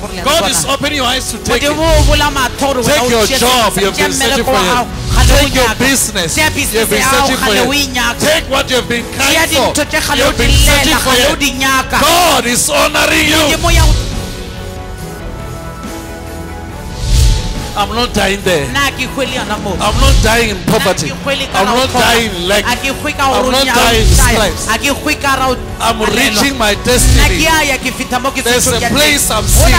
gore le a God is opening your eyes to take it. o bola matlho gore wena Take your job you've been searching for wa gago, yet. ga le o Take your business you've been searching for le o yet. nyaka. Take what you've been crying for. tše ga le o You've been searching for ga le o yet. di nyaka. God is honoring you. I'm not dying there. I'm not dying in poverty. I'm not dying in lack. I'm not dying in stress. I'm reaching my destiny. There's a place I'm seeing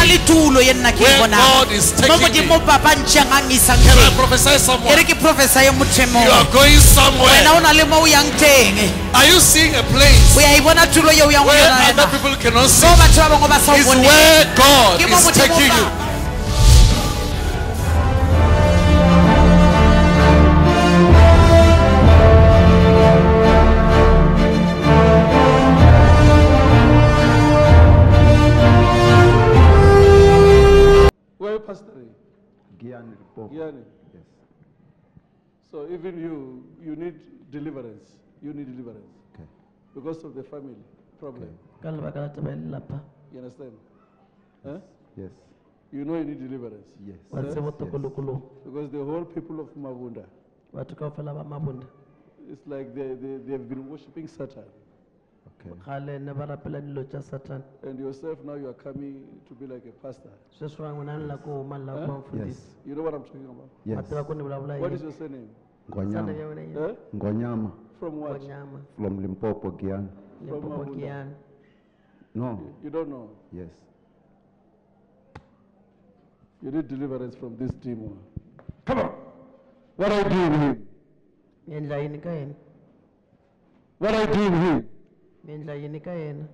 where God is taking me. Can I prophesy someone? You are going somewhere. Are you seeing a place where other people cannot see? It's where God is taking you. Giyani Limpopo. Giyani. Yes. So even you, you need deliverance. You need deliverance Okay. because of the family problem. Okay. ka lebaka la taba ya lelapa You understand? Huh? Yes. You know you need deliverance Yes. wa yes. tsebo tokolokolong because the whole people of Mavunda, batho kao fela ba mabonda it's like they, they, they have been worshiping Satan. Okay. kgale ne ba rapela dilo tša satane And yourself now you are coming to be like a pastor. sweswi va n'wina ni la ku huma ni la ku va Yes. You know what I'm talking about? Yes. ma tiva ku ni vulavula What is yini your surname? sande ya Ngonyama. wena yini Huh? Ngonyama. From what? nyama From Limpopo, Giyani. limpopo Mabunda. kiyani No. You don't know. Yes. You need deliverance from this demon. Come on. What are you doing here? mi endla yini ka yena What are you doing here? Mi endla yini ka yena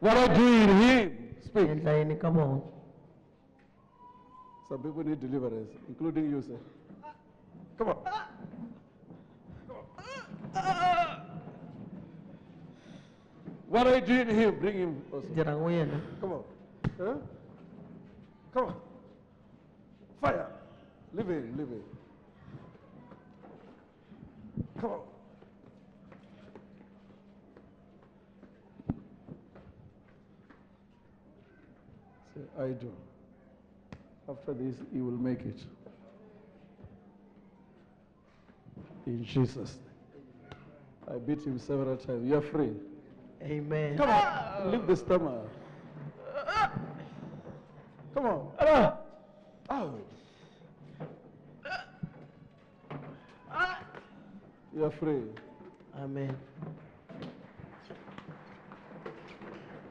What you doing here? mi Speak. endla yini ka Some people need deliverance, including you, sir. Come on. What are you doing here? Bring him also. dirang o yena Come on. Huh? Come on. Fire. Leave it, leave it. Come on. Say, I do. After this, he will make it. In Jesus' name. I beat him several times. You are free. amen Come on. Leave the stomach. Come on. Out. Oh. Uh, uh. You are free. amen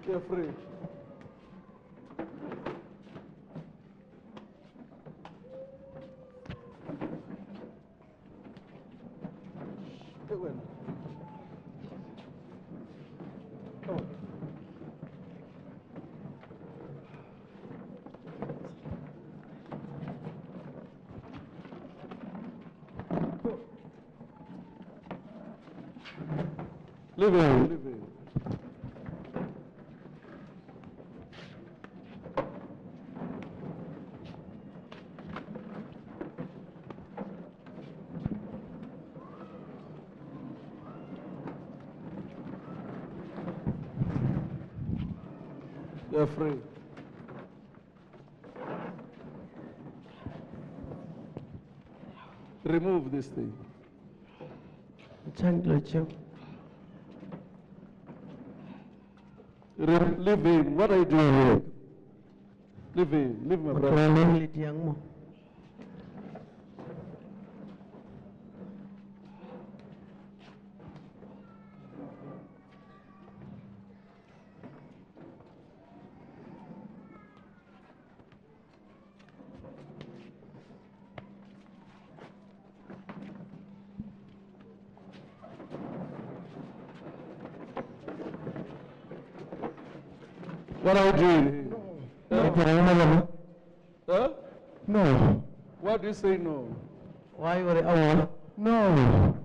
You are free. Qué bueno. It. You're free. Remove this thing. ntshangilo tšeo leave him. What are you doing here? Leave him. Leave my brother. What are you doing here? Huh? No. Why do you say no? wa yore aowa No.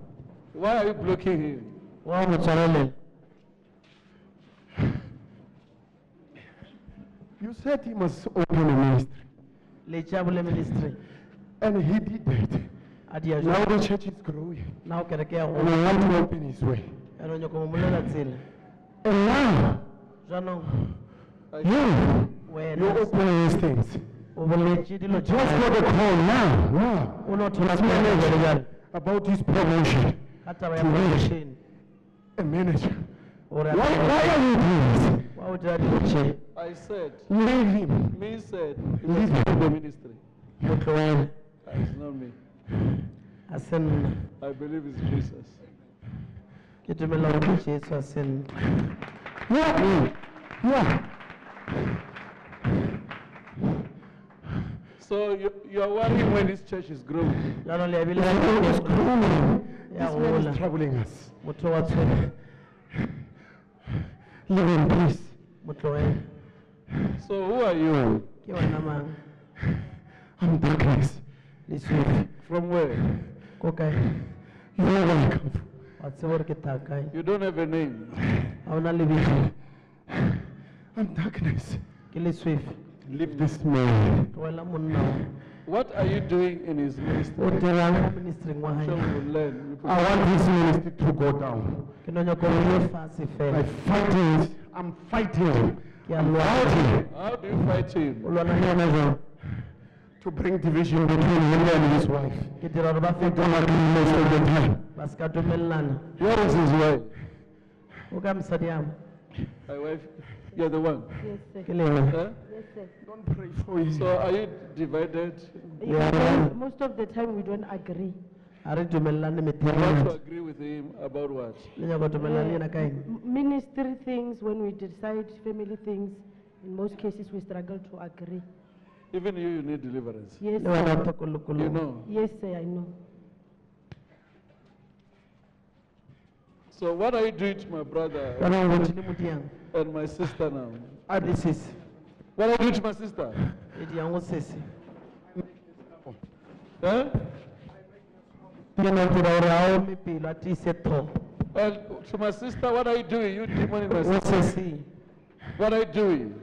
Why are you blocking him? wa mo tshwarelela You said he must open a ministry. le ministry And he did that. ya Now the church is growing. o kereke ya And I want to open his way. And now, jaanong you, you wena open these things. o boletse dilo Just got a call now, now, o ne o thola seaale about his promotion. ka taba promotion A manager. Why, why are you doing this? wa o dira dilo tše I said, Leave him. me said, it Leave him. the ministry. mo tlogele It's not me. a se nna I believe it's Jesus. ke dumela gore ke jesu a se nna Yeah, yeah. So you, you are worrying when this church is growing. jaanong le abile It's growing. ya This man is troubling us. motho wa tshwere Leave him, please. mo So who are you? ke wena mang I'm darkness. lesweu From where? ko kae You know where I come from. wa tseba gore ke tha kae You don't have a name. ga o na lebitso I'm darkness. Ke leswefe Leave this man. tlogela monna o What are you doing in his o ministry? dirang mo ministering wa Sure, we'll learn. You I want his ministry to go down. ke no nyako gore ye fase I fela fight it. I'm fighting. ke a I'm fighting How do you fight him? o lwana le yona jang to bring division between him and his wife. ke dira gore ba They don't agree most of the time. ba se ka Where is his wife? o ka mosadi ama My wife? You're the one. Yes, sir. ke Huh? Yes, sir. Don't pray for him. So are you divided? We are Because one. Most of the time we don't agree. a re dumelelane You want to metereng agree with him about what? le nyako dumelelana le yena ka eng Ministry things, when we decide family things, in most cases we struggle to agree. Even you, you need deliverance. Yes, le wena o sir. You know. Yes, sir, I know. So what are you doing to my brother kana o bontile mo diang and my sister now? What are you doing to my sister? Huh? ke no dira gore a ome pelo a tiise tho Well, to my sister, what are you doing? You demon in my sister. What are you doing?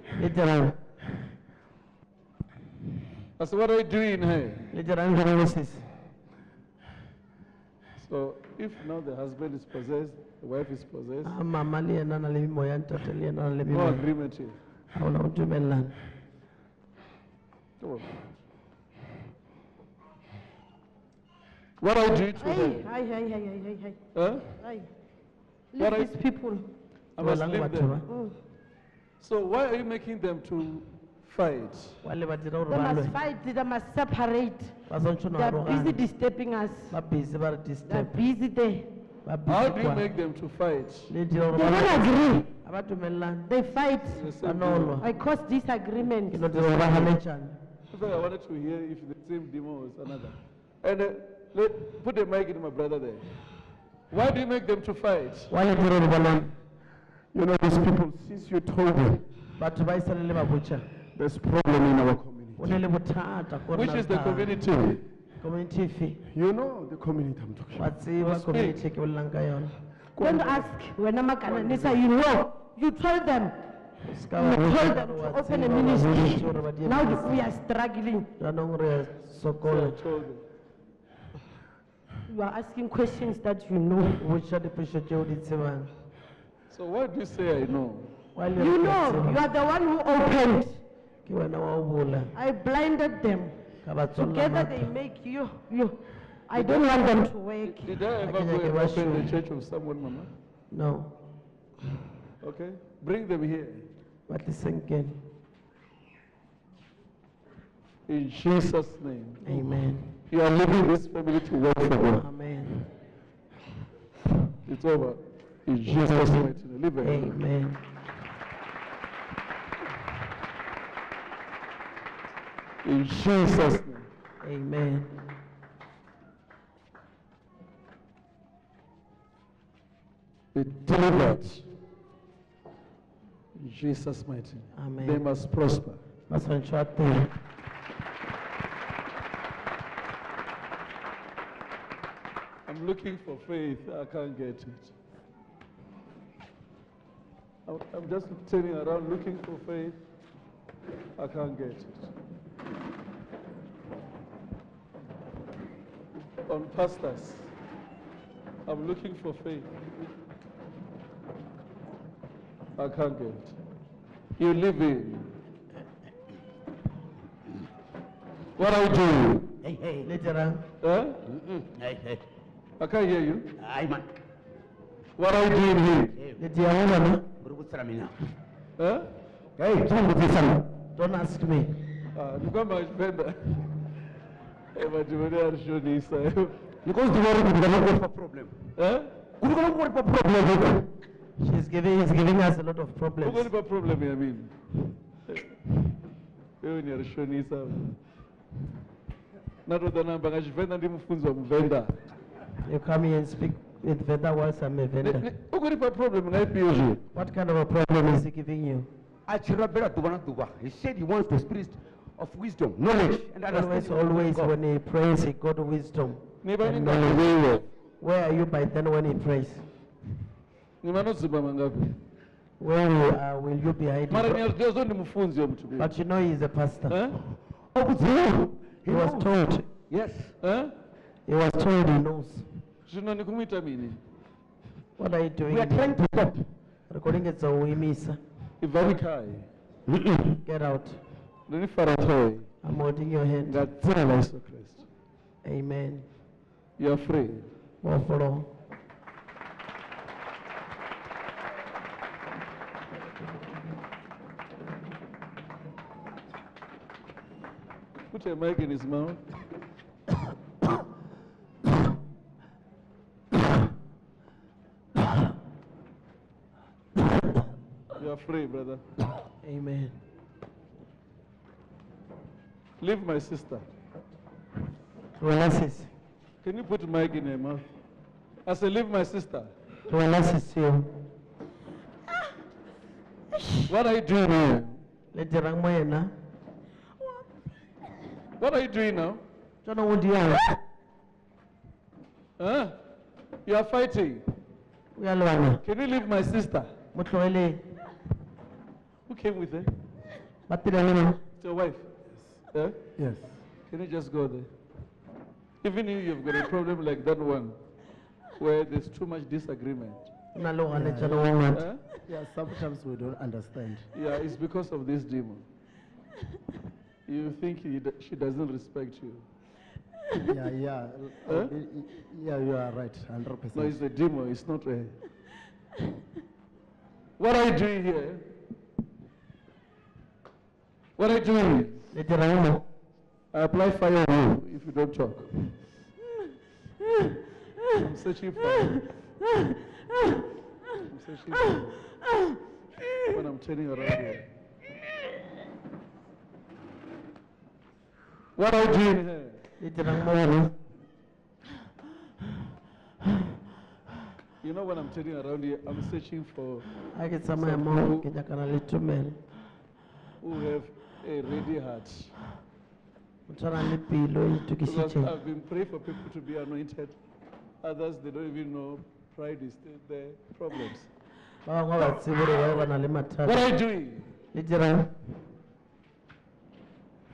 I said, what are you doing here? le dirang jang o sese So if now the husband is possessed, the wife is possessed, mama le na le memoya ntate le na le no memoya agreement here. ga ona go dumelelana Come on. What are you doing to Hey, her? hi, hi, hi, hi, hi, hi. Huh? Hi. What Leave you- these people. I must Tlogelang leave batho them. ba Mm. So why are you making them to fight? wa le ba dira gore They ba must lwe fight, they must separate. ba swantse no They are busy arogana disturbing us. ba busy ba re They are disturb busy there. Ba How do you make them to fight? le dira gore They don't agree. ga ba dumelelane They fight. It's the ba same no demon. lwa I cause disagreement. ke no dira gore ba ganetšane That's why I wanted to hear if the same demon was another. And uh, let, put the mic in my brother there. Why do you make them to fight? wa le dira gore ba You know, these people, since you told them, batho ba isale le ba botša there's problem in our community. ne le bothata ko Which is the community? Community efe You know the community I'm talking about. tseba Speak. community ke bolelang ka yona Don't ask when I'm Nisa, you know. You told them. You ba told them to open a tseba, wa boditše ministry. gore ba die Now ministry. we are struggling. jaanong re a So I sokola. You are asking questions that you know. o botša diposo tšeo di tsebang So why do you say I know? Wa le You re ke a know, you are the one who opened. ke wena wa o bola I blinded them. Ka Together they make you, you. I don't want them to work. Did I ever Akenya go ke and ba open the church of someone, Mama? no Okay? Bring them here. ba tliseng kene In Jesus' name. amen You are leaving this family to work for God. amen It's over. In Jesus' mighty name. Leave it. amen In Jesus' name. amen Be delivered. In Jesus' mighty name. Amen. They must prosper. I'm looking for faith. I can't get it. I'm, I'm just turning around looking for faith. I can't get it. On pastors. I'm looking for faith. I can't get. You live in. What are you doing? Hey, hey, Leterang. Huh? Hey, hey. I can't hear you. Hayi man. What are you doing here? Letiyahona na. uri kutsira mina Huh? Hey, chingubuzisa. Don't ask me. Ah, ni kwamba venda. Eh, majimoni ya. Because the world is going problem Eh? Kuri kuna kuri problem. She's giving, he's giving us a lot of problems. Ukonipa problem ya mimi. Wewe ni rishonisa. Natoda namba ngachivenda ndi mufunzi wa muvenda. You come here and speak with Venda whilst I'm a vendor. Problem. What kind of a problem is he giving you? achirabhera dhuva nadhuva he said he wants the spirit of wisdom knowledge and Always, understanding always when he prays, he got wisdom. Ni and Where are you by then when he prays? Ni manodzimba mangapi. Where will, uh, will you be hiding? Mara from? niyazozo ndi mufunzi wa mtu. But you know he is a pastor. Eh? He was told. yes Eh? He was told he knows. Zvino ni kumuita mini. What are you doing? we are trying to stop Recording it so we miss. Ibvani kai. Get out. I'm holding your hand. Ngadzina la Yesu Kristu. Amen. You are free. Overflow. Put a mic in his mouth. you are free, brother. Amen. Leave my sister. Tuelasis. Can you put mic in her mouth? I said, leave my sister. Tuelasis you. What are you doing here? Leterang mo yena. What are you doing now? Tsona o diang. Huh? You are fighting. O ya lwana. Can you leave my sister? Mo. Who came with her? Ba tirang le mang? It's your wife. Yeah? Yes. Can you just go there? Even if you've got a problem like that one, where there's too much disagreement. O na le go ganetšana o ngata. Huh? Yeah, sometimes we don't understand. Yeah, it's because of this demon. You think he, d- she doesn't respect you. yeah, yeah. Huh? Uh, Yeah, you are right, 100%. No, it's the demon, it's not her. What are you doing here? What are you doing? Leterang mo. I apply fire on you if you don't talk. I'm searching for you. I'm searching for you. When I'm turning around here. What are you doing here? Leterang mo. You know when I'm turning around here, I'm searching for tsamaya mo ke nyakana le tumelo. who have a ready heart. O tshwanang le pelo Because. I've been praying for people to be anointed. Others, they don't even know pride is still their problems. Ba bangwe ba tsebe gore ba ba na le What are you doing?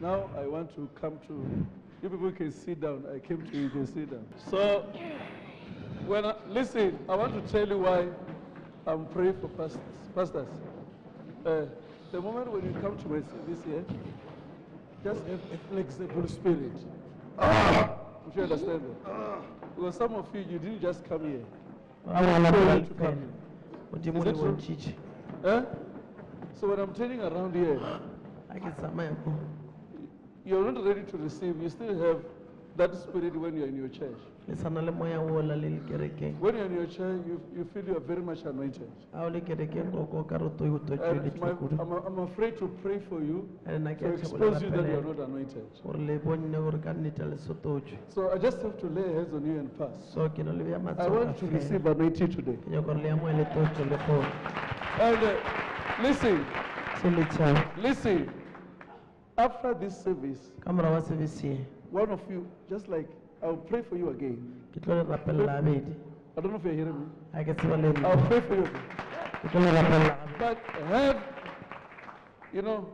Now I want to come to, you people can sit down. I came to you, you can sit down. So, when I, listen, I want to tell you why I'm praying for pastors. pastors. Uh, the moment when you come to my service here, just have a flexible spirit. If you understand that. Because some of you, you didn't just come here. I want ba Pray to come fela. Modimo Is le it true? bontšhitše. Eh? So when I'm turning around here, Ha ke tsamaya mo. you're not ready to receive. You still have that spirit when you're in your church. Le sana le moya o la le le kerekeng. When you're in your church, you, you feel you are very much anointed. Ha o le kerekeng go go ka re o to- o to- And my. I'm, I'm afraid to pray for you And to expose you that you are not anointed. gore le bonne gore ka nnete le sototšwe. So I just have to lay hands on you and pass. So ke no le bea I want to receive anointing today. Ke nyaka gore le amoge le totso le kgolo. And uh, listen, Se le tšhaba. listen. After this service, Ka morago wa service ye, one of you, just like I'll pray for you again. ke tlo le rapelela gabedi. I don't know if you're hearing me. Ke tseba le nna. I'll pray for you again. Ke tlo le rapelela gabedi. But have, you know,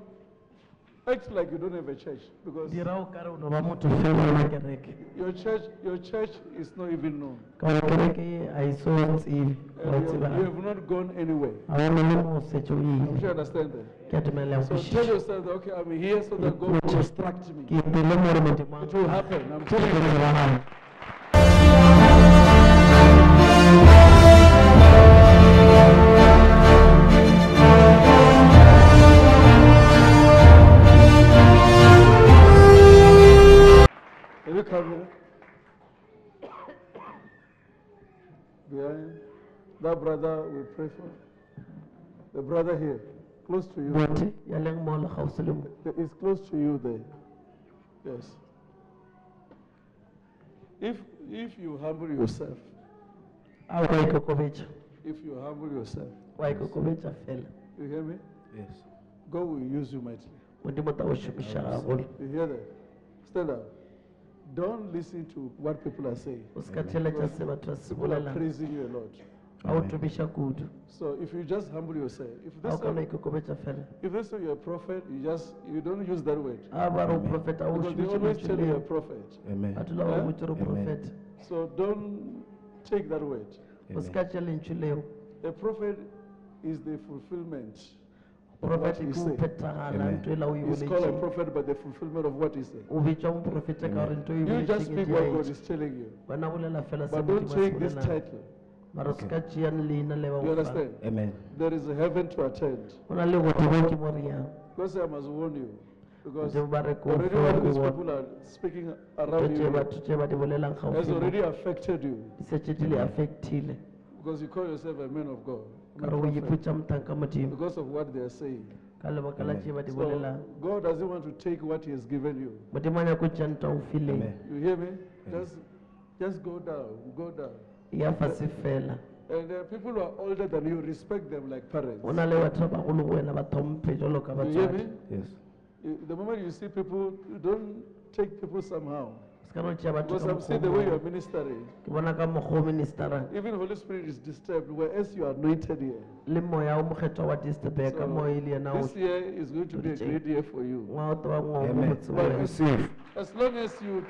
act like you don't have a church because dira o kare o no ba motho fela wa kereke your church, your church is not even known. ka gore kereke a so tsebe ga o And you, you have not gone anywhere. ga o ne le mo setse o I'm sure you understand that. ke a dumelela So tell yourself that, okay, I'm here so that God will instruct me. ke pele more It will happen. I'm telling you. Brother we pray for. The brother here, close to you. bote ya leng mo le gausi le mo Th- It's close to you there. Yes. If if you humble yourself, a o ka ikokobetša if you humble yourself, wa ikokobetša fela you hear me? Yes. God will use you mightily. modimo ta o šomiša gagolo You hear that? Stand up. Don't listen to what people are saying. o se ka theletša se batho ba se People are praising you a lot. A o kudu So if you just humble yourself, if a o this ka no say, ikokobetša fela if they say you're a prophet, you just you don't use that word a ba re o profeta a o because they always tell you a prophet. Amen. batho la ba Eh? botse re o Amen. So don't take that word. o se ka tša lentšu A prophet is the fulfillment of what profeta he ke o said. phethagala Amen. ntho la o e He's called a prophet by the fulfillment of what he said. o bitšwa moprofeta ka gore ntho You just speak what God is telling you, wena bolela fela se but don't modimo a se take this title. Mara o se ka tšeane leina le ba You understand? Amen. There is a heaven to attend. go na le godimo ke mo reyang Because I must warn you, because modimo ba re ko already fe what these people are speaking around you batho tše ba di bolelang has already affected you, di setse di le affectile because you call yourself a man of God, ka a re o prophet, iputša motanka modimo because of what they are saying. ka lebaka la tše ba di So God doesn't want to take what He has given you. modimo a nyako tša ntwa o fileng Amen. You hear me? Just, just go down, go down. Ya fase fela And uh, people who are older than you, respect them like parents. go na le batho ba bagolo go wena ba tlhomphe jalo ka You hear batswadi me? Yes. You- The moment you see people, you don't take people somehow. se ka no tšea batho Because ka I'm seeing the way you are ministering. ke bona ka mokgwa o ministerang Even Holy Spirit is disturbed, whereas you are anointed here. le moya o mokgethwa wa disturbe ka So, moya e le yena o this year is going to be a great year for you. toba mo Amen. I wena receive. As long as you,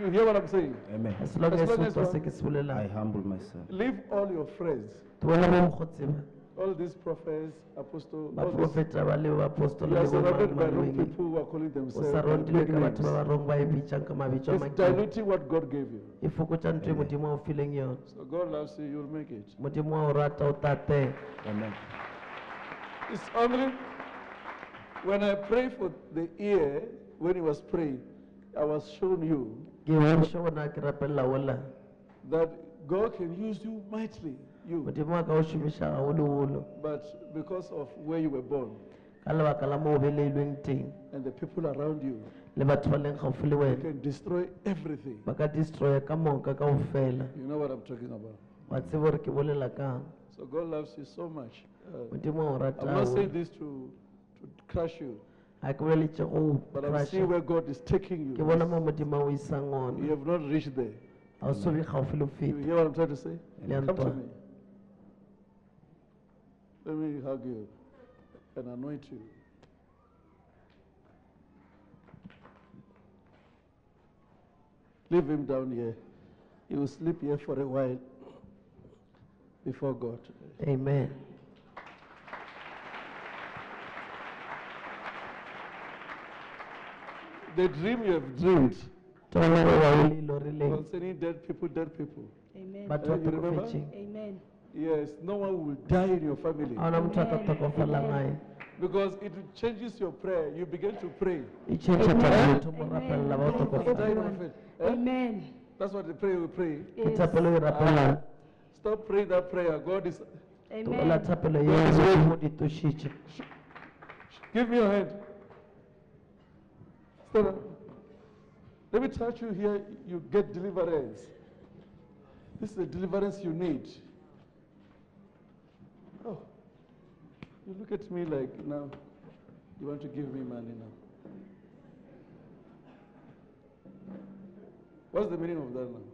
you hear what I'm saying, Amen. as long As as long o as twa what? se ke se I humble myself. leave all your friends, tloela mo mokgo tseba all these prophets, apostles, all these, baprofeta ba le baapostole you are surrounded by wrong people who are calling themselves sa by rondile big ka batho ba names. barong ba bitsang ka mabitso a It's diluting what God gave you. fokotsa ntho modimo a o fileng yone So God loves you, you'll make it. modimo a o rata o tate Amen. It's only when I pray for the ear, when he was praying, I was shown you ke bontshe gona ke rapelela ola that God can use you mightily, you. modimo a ka o šomiša gagoloholo But because of where you were born ka lebaka la mo o beleilweng and the people around you, le batho ba leng gaufi le you wena can destroy everything. ba ka destroya ka moka kao fela You know what I'm talking about. wa tsebe gore ke bolela kang So God loves you so much. Uh, modimo o rata I'm not saying this to, to crush you, boleletše go oh, but I see crusha where God is taking ke you. bona mo modimo a o isang You have not reached there. ga o sobe gaufi le go You feta hear what I'm trying to say? le Come to ntwa me. Let me hug you and anoint you. Leave him down here. He will sleep here for a while before God. amen The dream you have dreamed tona re wa o le ilorileng concerning dead people, dead people. Amen. batho ba Eh, you remember? Amen. Yes, no one will die in your family ga ona motho a ka tokofalang gae because it changes your prayer. You begin to pray. tšhentšhetša motho mo rapelela ba o Die in tokofala your faith. Eh? Amen. That's what the prayer we pray. ke Yes. thapelo rapelang Stop praying that prayer. God is. tloela Amen. thapelo eo modimo di tošitše Give me your hand. Stand up. Let me touch you here. You get deliverance. This is the deliverance you need. Oh, you look at me like now. You want to give me money now. What's the meaning of that now?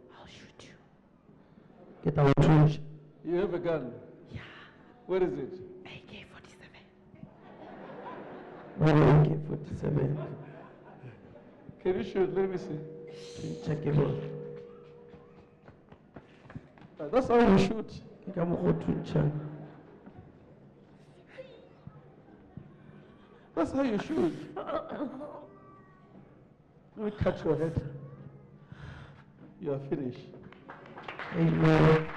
ke tla o thuša You have a gun. Yeah. Where is it? AK One AK 47. Can you shoot? Let me see. Checkable. Uh, That's how you shoot. Ke ka mokgwa o thuntšhang. That's how you shoot. Let me cut your head. You are finished. Amen.